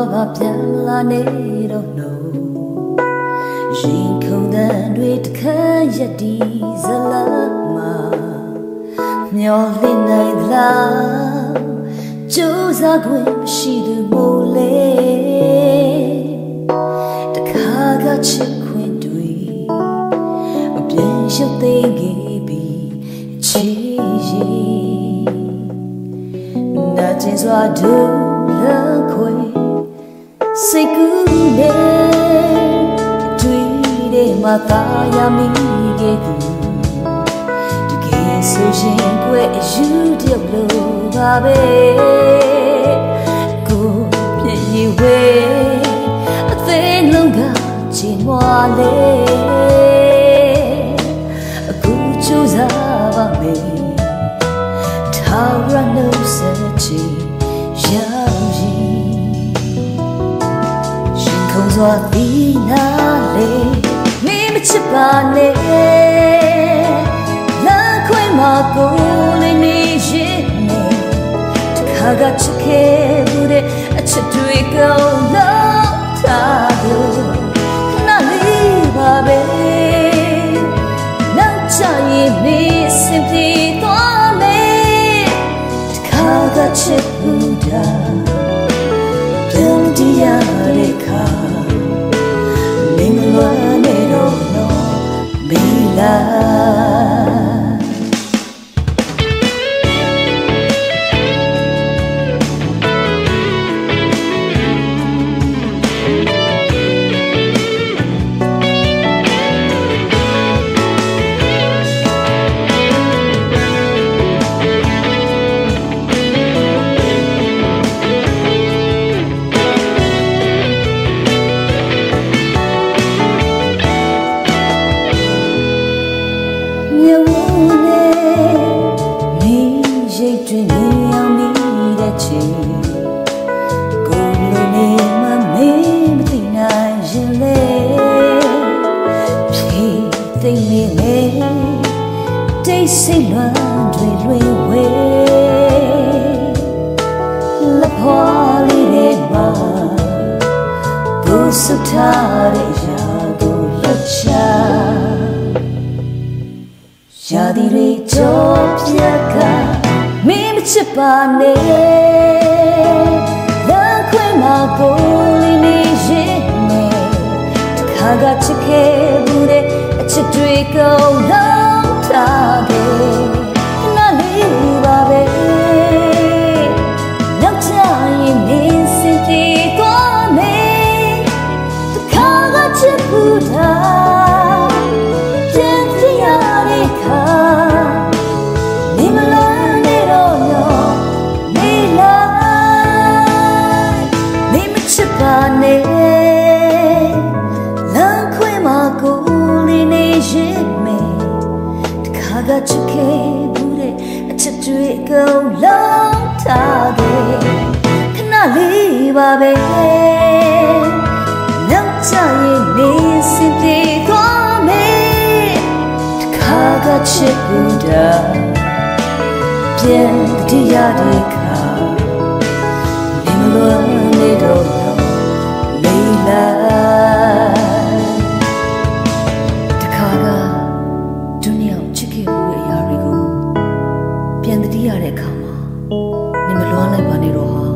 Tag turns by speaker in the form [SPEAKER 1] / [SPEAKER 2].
[SPEAKER 1] ကထွဲသွားပါပြန်လာနေတော့လို့ရင်ခုန်တဲ့တွေတခါရက်ဒီဇလာမှာမျောလင့်နိုင်သလားကြိုးစားခွင့်ရှိသူမို့လေတခါကချစ်ခွင့်တွေအပြင်းရှုပ်သိမ်းခဲ့ပြီးချီရီနာကျင်စွာဒုလခွေ စိတ်ကူးနေတွေ့တဲ့မှာသာရမိခဲ့သူတကယ်ဆိုရင်ကွယ်အယူတယောက်လိုပါပဲကိုပြည့်ရဝဲအသေးလုံးကချင်မွာလေအခုကြိုးစားပါမယ်ထာဝရနှုတ် စွာပြီးနာလေမင်းမချစ်ပါနဲ့လမ်းခွဲမှာကိုလေးနေရင်နဲ့တခါကချစ်ခဲ့ဘူးတဲ့အချစ်တွေကောင်းလို့ထားလို့ခဏလေးပါပဲ တဲ့ချိန်ကိုလိုနေမမေးမသိနိုင်ရင်လေဖြေသိနေလေတိတ်ဆိတ်လွမ်းတွေလွင်ဝဲလက်ဖွာလေးတွေမှာကိုစုထားတဲ့ရာကိုလွတ်ချရာသီတွေကြောပြက်က မင်းမချစ်ပါနဲ့လမ်းခွဲမှာကိုလေးနေရင်နဲ့တခါကချစ်ခဲ့ဘူးတဲ့အချစ်တွေကုန်လုံး ခါကချစ်ခဲ့ဘူးတဲ့အချစ်တွေကုန်လုံးထားခဲ့ခဏလေးပါပဲနောက်ချရင်နေစင်ပြေသွားမယ်ခါကချစ်ဘူးတာပြန်တရားတွေခါနေမလွန်နေတော့ တဲ့အရာတွေကိုပြန်တတိရတဲ့အခါမှာနေမလွန်လိုက်ပါနဲ့တော့